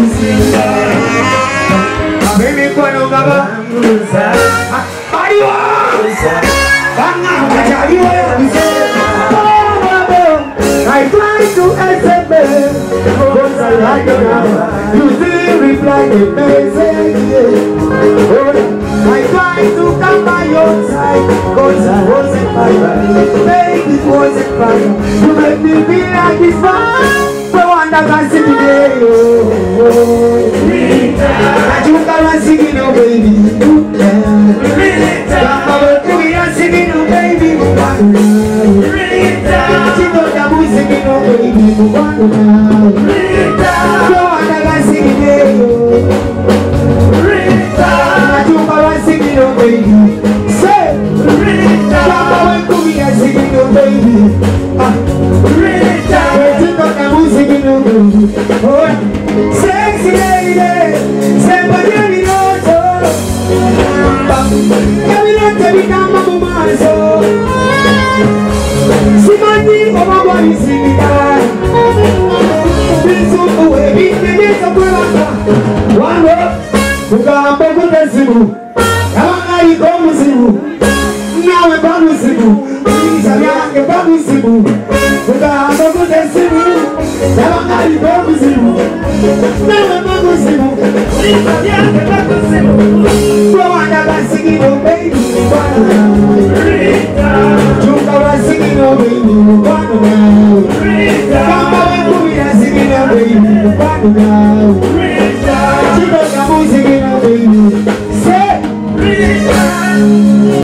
kuzinga ab'emikono nga banguza baliwo! Baŋŋamba I try to but I like you. You see reply the message. Oh, I try to come by your side, cause I wasn't fire. Baby, it wasn't fire. You make me feel like it's fine. No wonder I see today. Oh, oh. I took a singing, oh baby. Yeah. Come and singing, oh baby. Chico da music, oh baby. Oh. Oh, sexy lady, somebody knows. Caminante mi cama mumazo Simani obaba isinga Bisu uwe binde bisu kulaka Wango Kugambo kutezimu Kawanga bamuzimu Kugambo kutezimu Kawanga iko muzimu Nawe bamuzimu Isa yange bamuzimu Go on, I'm singing, oh baby, Junga was singing, oh baby, one now. Come on, we are singing, oh baby, one now. Chico, come on, singing, oh baby,